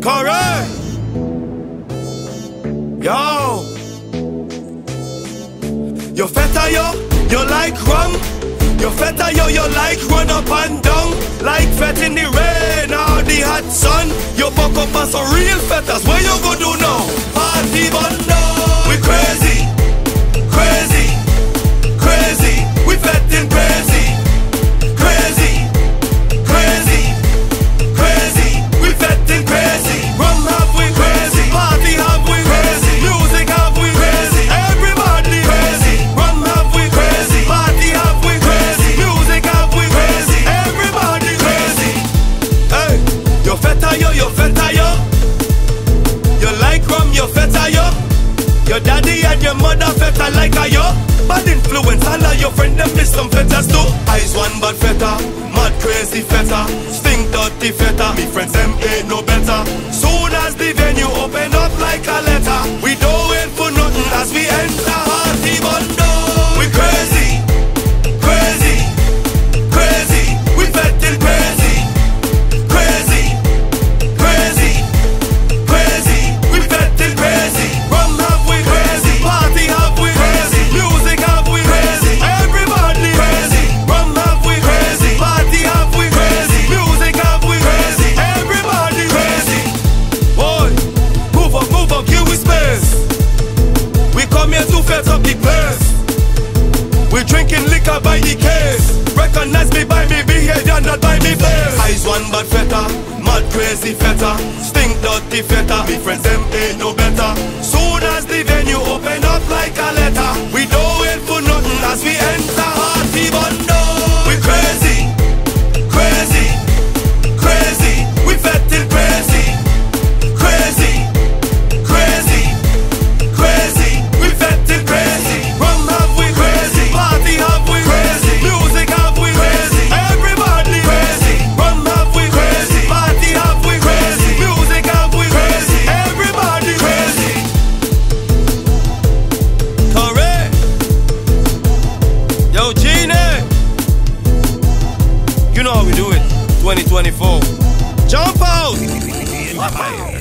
Correct. Yo. You feta yo, you like rum. You feta yo, you like run up and down. Like fet in the rain or the hot sun. You buck up on some real fetas. Where you go do now? Party bundle. Like rum, you feta yo. Your daddy and your mother feta like a yo. Bad influence, all of your friend them miss some fetas too. Eyes one bad feta, mad crazy feta, stink dirty feta. Me friends them ain't no better. Soon as the venue open up like a by me face. Eyes one bad feta, mad crazy feta, stink dirty feta. Me friends them ain't 2024. Jump out.